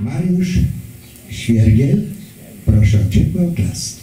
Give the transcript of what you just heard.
Mariusz Świergiel, proszę o ciepłe oklaski.